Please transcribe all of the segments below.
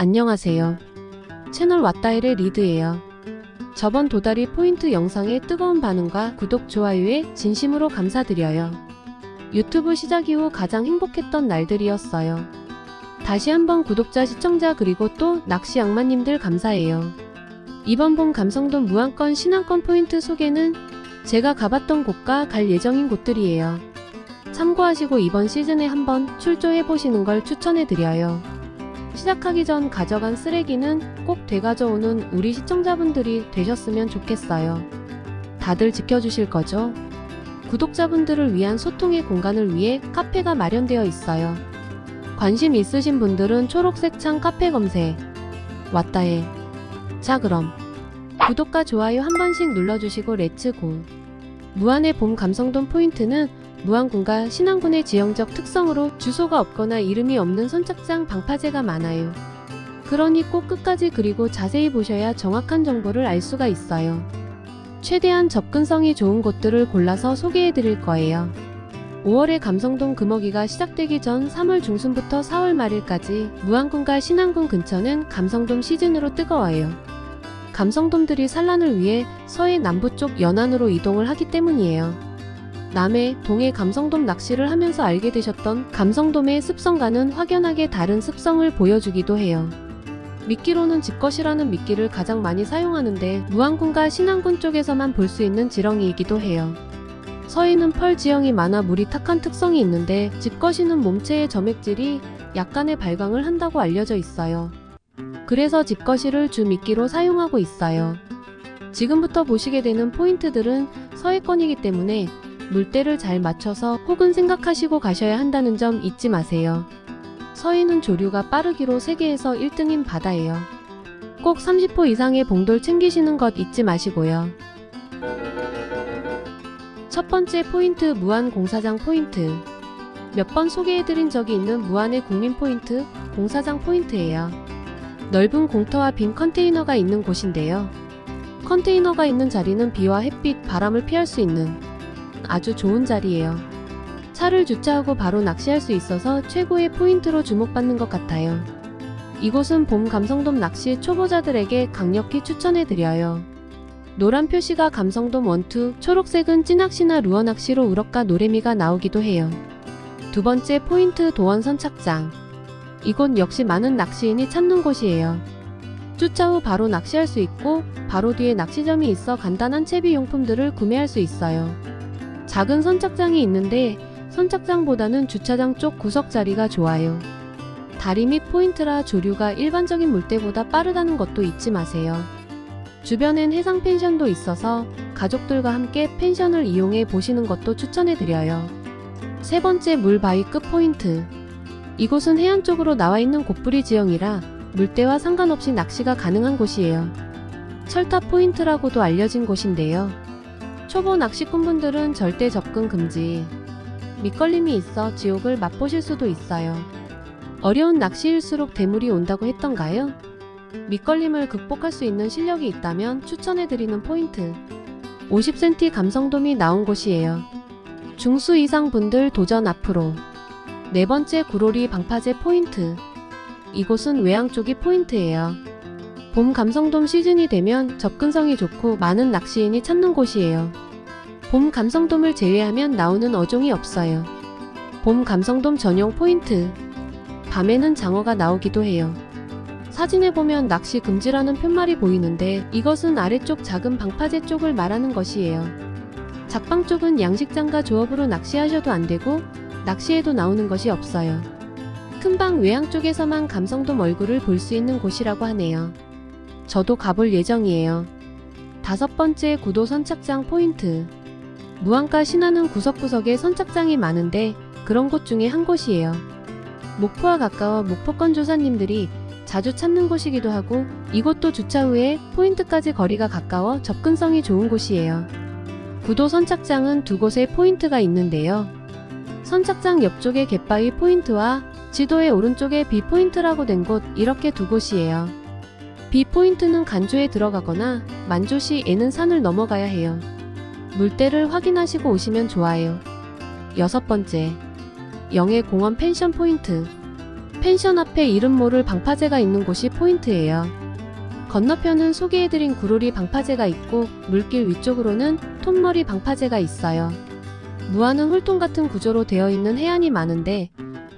안녕하세요. 채널 왔다Hell의 리드예요. 저번 도다리 포인트 영상의 뜨거운 반응과 구독, 좋아요에 진심으로 감사드려요. 유튜브 시작 이후 가장 행복했던 날들이었어요. 다시 한번 구독자, 시청자 그리고 또 낚시 악마님들 감사해요. 이번 봄 감성돔 무안권 신안권 포인트 소개는 제가 가봤던 곳과 갈 예정인 곳들이에요. 참고하시고 이번 시즌에 한번 출조해보시는 걸 추천해드려요. 시작하기 전 가져간 쓰레기는 꼭 되가져오는 우리 시청자분들이 되셨으면 좋겠어요. 다들 지켜주실 거죠? 구독자분들을 위한 소통의 공간을 위해 카페가 마련되어 있어요. 관심 있으신 분들은 초록색 창 카페 검색. 왔다Hell. 자 그럼 구독과 좋아요 한 번씩 눌러주시고 let's go. 무안의 봄 감성돔 포인트는 무안군과 신안군의 지형적 특성으로 주소가 없거나 이름이 없는 선착장 방파제가 많아요. 그러니 꼭 끝까지 그리고 자세히 보셔야 정확한 정보를 알 수가 있어요. 최대한 접근성이 좋은 곳들을 골라서 소개해 드릴 거예요. 5월에 감성돔 금어기가 시작되기 전 3월 중순부터 4월 말일까지 무안군과 신안군 근처는 감성돔 시즌으로 뜨거워요. 감성돔들이 산란을 위해 서해 남부 쪽 연안으로 이동을 하기 때문이에요. 남해, 동해 감성돔 낚시를 하면서 알게 되셨던 감성돔의 습성과는 확연하게 다른 습성을 보여주기도 해요. 미끼로는 집것이라는 미끼를 가장 많이 사용하는데 무안군과 신안군 쪽에서만 볼 수 있는 지렁이이기도 해요. 서해는 펄 지형이 많아 물이 탁한 특성이 있는데 집것이는 몸체의 점액질이 약간의 발광을 한다고 알려져 있어요. 그래서 집것이를 주 미끼로 사용하고 있어요. 지금부터 보시게 되는 포인트들은 서해권이기 때문에 물때를 잘 맞춰서 혹은 생각하시고 가셔야 한다는 점 잊지 마세요. 서해는 조류가 빠르기로 세계에서 1등인 바다예요. 꼭 30호 이상의 봉돌 챙기시는 것 잊지 마시고요. 첫 번째 포인트 무안 공사장 포인트. 몇 번 소개해드린 적이 있는 무안의 국민 포인트, 공사장 포인트예요. 넓은 공터와 빈 컨테이너가 있는 곳인데요. 컨테이너가 있는 자리는 비와 햇빛, 바람을 피할 수 있는 아주 좋은 자리예요. 차를 주차하고 바로 낚시할 수 있어서 최고의 포인트로 주목받는 것 같아요. 이곳은 봄 감성돔 낚시 초보자들에게 강력히 추천해드려요. 노란 표시가 감성돔 원투, 초록색은 찌낚시나 루어 낚시로 우럭과 노래미가 나오기도 해요. 두 번째 포인트 도원 선착장. 이곳 역시 많은 낚시인이 찾는 곳이에요. 주차 후 바로 낚시할 수 있고 바로 뒤에 낚시점이 있어 간단한 채비 용품들을 구매할 수 있어요. 작은 선착장이 있는데 선착장보다는 주차장 쪽 구석 자리가 좋아요. 다리 및 포인트라 조류가 일반적인 물때보다 빠르다는 것도 잊지 마세요. 주변엔 해상 펜션도 있어서 가족들과 함께 펜션을 이용해 보시는 것도 추천해드려요. 세 번째 물바위 끝 포인트. 이곳은 해안 쪽으로 나와 있는 곶부리 지형이라 물때와 상관없이 낚시가 가능한 곳이에요. 철탑 포인트라고도 알려진 곳인데요. 초보 낚시꾼분들은 절대 접근 금지. 밑걸림이 있어 지옥을 맛보실 수도 있어요. 어려운 낚시일수록 대물이 온다고 했던가요? 밑걸림을 극복할 수 있는 실력이 있다면 추천해드리는 포인트. 50cm 감성돔이 나온 곳이에요. 중수 이상 분들 도전 앞으로. 네 번째 구로리 방파제 포인트. 이곳은 외양 쪽이 포인트예요. 봄 감성돔 시즌이 되면 접근성이 좋고 많은 낚시인이 찾는 곳이에요. 봄 감성돔을 제외하면 나오는 어종이 없어요. 봄 감성돔 전용 포인트. 밤에는 장어가 나오기도 해요. 사진에 보면 낚시 금지라는 푯말이 보이는데 이것은 아래쪽 작은 방파제 쪽을 말하는 것이에요. 작방 쪽은 양식장과 조업으로 낚시하셔도 안되고 낚시에도 나오는 것이 없어요. 큰방 외양 쪽에서만 감성돔 얼굴을 볼 수 있는 곳이라고 하네요. 저도 가볼 예정이에요. 다섯 번째 구도 선착장 포인트. 무안가 신안은 구석구석에 선착장이 많은데 그런 곳 중에 한 곳이에요. 목포와 가까워 목포권 조사님들이 자주 찾는 곳이기도 하고 이곳도 주차 후에 포인트까지 거리가 가까워 접근성이 좋은 곳이에요. 구도 선착장은 두 곳에 포인트가 있는데요. 선착장 옆쪽에 갯바위 포인트와 지도의 오른쪽에 B포인트라고 된 곳 이렇게 두 곳이에요. B포인트는 간조에 들어가거나 만조시 에는 산을 넘어가야 해요. 물때를 확인하시고 오시면 좋아요. 여섯 번째, 영해 공원 펜션 포인트. 펜션 앞에 이름 모를 방파제가 있는 곳이 포인트예요. 건너편은 소개해드린 구로리 방파제가 있고 물길 위쪽으로는 톱머리 방파제가 있어요. 무안은 홀통 같은 구조로 되어 있는 해안이 많은데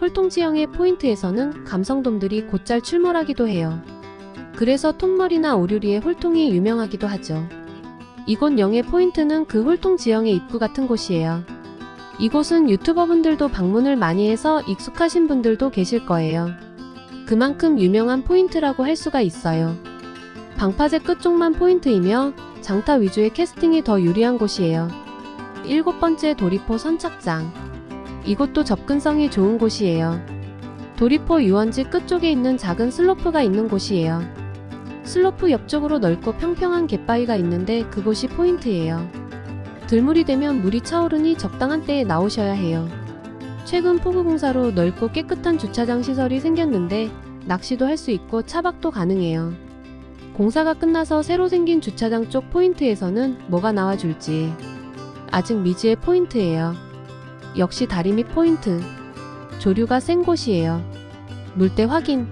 홀통 지형의 포인트에서는 감성돔들이 곧잘 출몰하기도 해요. 그래서 톱머리나 오류리의 홀통이 유명하기도 하죠. 이곳 영의 포인트는 그 홀통 지형의 입구 같은 곳이에요. 이곳은 유튜버분들도 방문을 많이 해서 익숙하신 분들도 계실 거예요. 그만큼 유명한 포인트라고 할 수가 있어요. 방파제 끝쪽만 포인트이며 장타 위주의 캐스팅이 더 유리한 곳이에요. 일곱 번째 도리포 선착장. 이곳도 접근성이 좋은 곳이에요. 도리포 유원지 끝쪽에 있는 작은 슬로프가 있는 곳이에요. 슬로프 옆쪽으로 넓고 평평한 갯바위가 있는데 그곳이 포인트예요. 들물이 되면 물이 차오르니 적당한 때에 나오셔야 해요. 최근 포구공사로 넓고 깨끗한 주차장 시설이 생겼는데 낚시도 할 수 있고 차박도 가능해요. 공사가 끝나서 새로 생긴 주차장 쪽 포인트에서는 뭐가 나와줄지 아직 미지의 포인트예요. 역시 다리미 포인트. 조류가 센 곳이에요. 물때 확인.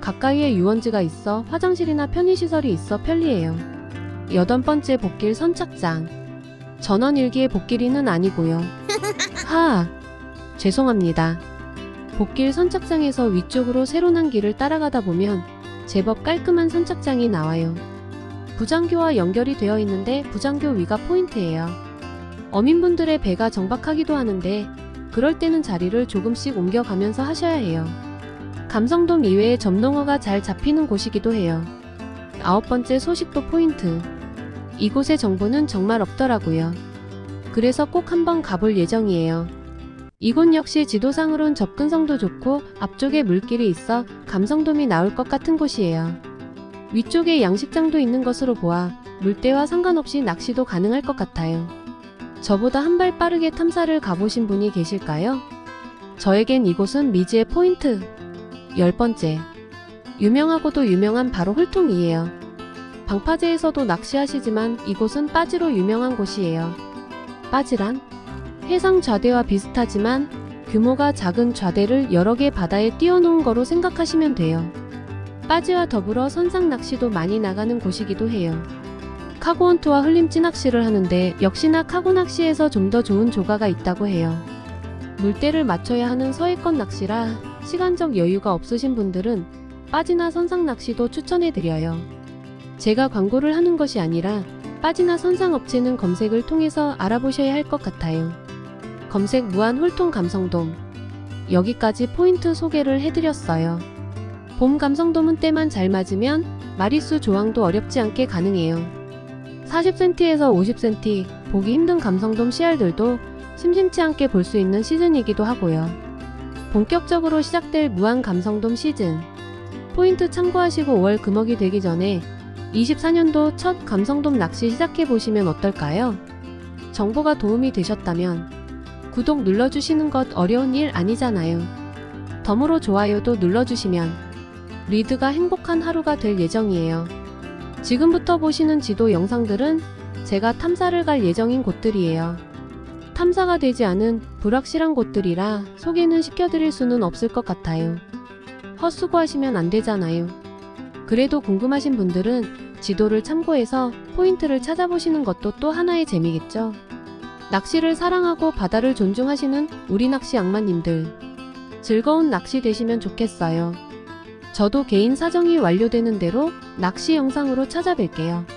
가까이에 유원지가 있어 화장실이나 편의시설이 있어 편리해요. 여덟 번째 복길 선착장. 전원 일기의 복길이는 아니고요. 하. 죄송합니다. 복길 선착장에서 위쪽으로 새로 난 길을 따라가다 보면 제법 깔끔한 선착장이 나와요. 부장교와 연결이 되어 있는데 부장교 위가 포인트예요. 어민분들의 배가 정박하기도 하는데 그럴 때는 자리를 조금씩 옮겨가면서 하셔야 해요. 감성돔 이외에 점농어가 잘 잡히는 곳이기도 해요. 아홉 번째 소식도 포인트. 이곳의 정보는 정말 없더라고요. 그래서 꼭 한번 가볼 예정이에요. 이곳 역시 지도상으론 접근성도 좋고 앞쪽에 물길이 있어 감성돔이 나올 것 같은 곳이에요. 위쪽에 양식장도 있는 것으로 보아 물때와 상관없이 낚시도 가능할 것 같아요. 저보다 한 발 빠르게 탐사를 가보신 분이 계실까요? 저에겐 이곳은 미지의 포인트. 열 번째. 유명하고도 유명한 바로 홀통이에요. 방파제에서도 낚시하시지만 이곳은 빠지로 유명한 곳이에요. 빠지란? 해상 좌대와 비슷하지만 규모가 작은 좌대를 여러 개 바다에 띄워놓은 거로 생각하시면 돼요. 빠지와 더불어 선상 낚시도 많이 나가는 곳이기도 해요. 카고원투와 흘림찌 낚시를 하는데 역시나 카고 낚시에서 좀 더 좋은 조가가 있다고 해요. 물때를 맞춰야 하는 서해권 낚시라 시간적 여유가 없으신 분들은 빠지나 선상 낚시도 추천해드려요. 제가 광고를 하는 것이 아니라 빠지나 선상 업체는 검색을 통해서 알아보셔야 할 것 같아요. 검색 무한 홀통 감성돔. 여기까지 포인트 소개를 해드렸어요. 봄 감성돔은 때만 잘 맞으면 마리수 조항도 어렵지 않게 가능해요. 40cm에서 50cm 보기 힘든 감성돔 씨알들도 심심치 않게 볼 수 있는 시즌이기도 하고요. 본격적으로 시작될 무한 감성돔 시즌. 포인트 참고하시고 5월 금어기 되기 전에 24년도 첫 감성돔 낚시 시작해보시면 어떨까요? 정보가 도움이 되셨다면 구독 눌러주시는 것 어려운 일 아니잖아요. 덤으로 좋아요도 눌러주시면 리드가 행복한 하루가 될 예정이에요. 지금부터 보시는 지도 영상들은 제가 탐사를 갈 예정인 곳들이에요. 탐사가 되지 않은 불확실한 곳들이라 소개는 시켜드릴 수는 없을 것 같아요. 헛수고하시면 안 되잖아요. 그래도 궁금하신 분들은 지도를 참고해서 포인트를 찾아보시는 것도 또 하나의 재미겠죠. 낚시를 사랑하고 바다를 존중하시는 우리 낚시 악마님들. 즐거운 낚시 되시면 좋겠어요. 저도 개인 사정이 완료되는 대로 낚시 영상으로 찾아뵐게요.